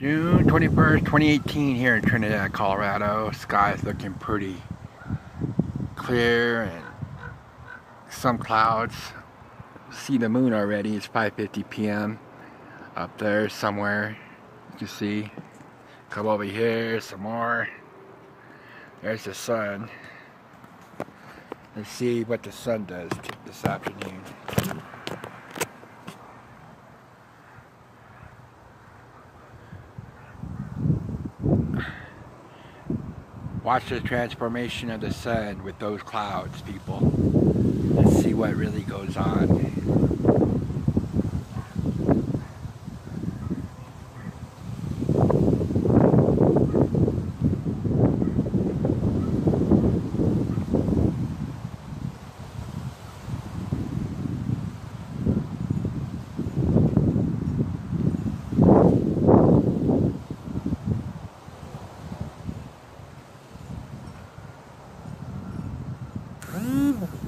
June 21st, 2018 here in Trinidad, Colorado. Sky is looking pretty clear and some clouds. See the moon already. It's 5.50 p.m. up there somewhere. You can see. Come over here, some more. There's the sun. Let's see what the sun does this afternoon. Watch the transformation of the sun with those clouds, people. Let's see what really goes on. うん。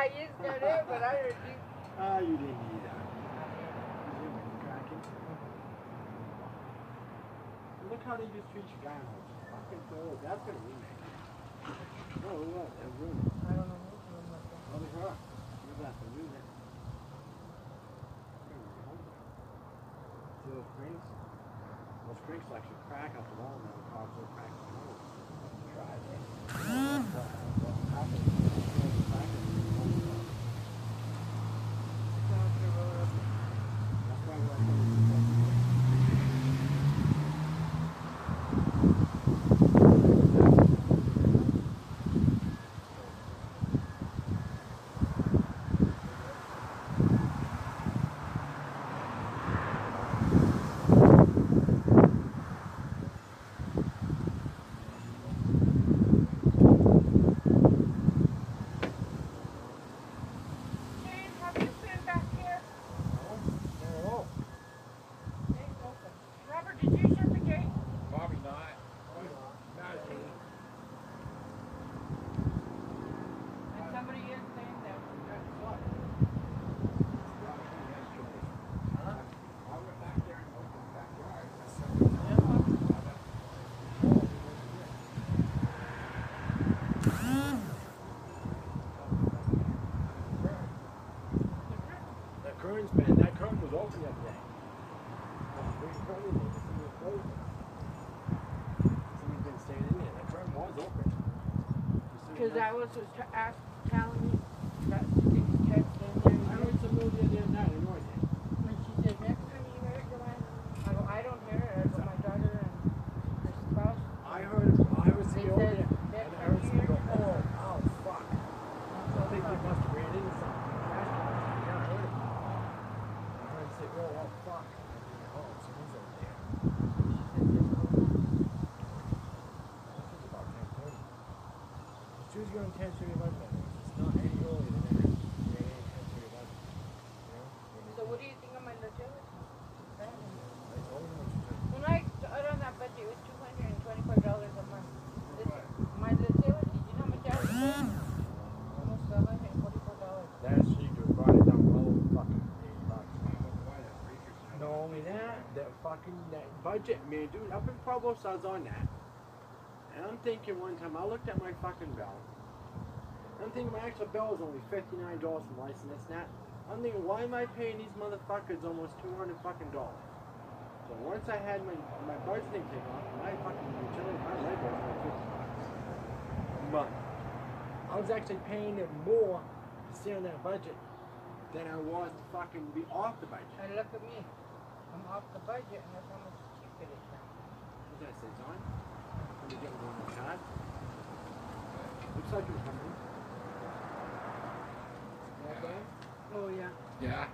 I used to do, but I heard you. Ah, you didn't need that. You didn't want to crack it. Look how they just treat you guys. Fucking throw it. That's gonna remake. Oh, what? That room. I don't know who's doing that. Oh, they are. You're gonna have it. Those springs? Those springs actually crack out the wall now. The cars will crack the wall. Try it. What happens? It's crack in the wall. That's why we're like, James, have you been back here? Oh, It's open. Robert, did you shut the gate? Probably not. not a thing. And somebody is saying that. I went back there and opened the backyard. I said, That curtain's been, that curtain was open the other day. That green curtain, they just didn't close it. Somebody's been staying in there, that curtain was open. Because I was just t- ask, telling me that things kept in there. I heard some movie the other night, I know I did. When she said, next time you hear it, Joanne, I go, I don't hear it, but my daughter and her spouse. I heard, I heard They somebody over said, there, and next I time heard you somebody hear go, it, oh, oh, fuck. I think they must have ran into something. Crash car. Yeah, I heard it. I heard him say, oh, oh, fuck. I think, oh, someone's over there. This is about ten thirty. It's Tuesday on ten thirty eleven. It's not any earlier than that. It's ten thirty eleven. You know? So what do you think of my legitimate? I told him what you said. When I got on that budget, it was two hundred and twenty-five dollars a month. This, my utility, you know how much that was? Almost a hundred and forty-four dollars. Last week we brought it down well over fucking eighty bucks. Not only that, that fucking budget, man, dude, up in Provost, I was on that. And I'm thinking one time, I looked at my fucking bill. I'm thinking my actual bill is only fifty-nine dollars from license and that. I'm thinking, why am I paying these motherfuckers almost two hundred fucking dollars? So once I had my my budgeting taken off, my fucking utility, my bill was like fifty bucks a month. I was actually paying them more to stay on that budget than I was to fucking be off the budget. And look at me, I'm off the budget and that's how much cheaper it is now. What's that? Let me get one card. Looks like it's coming. Okay. Oh, yeah. Yeah.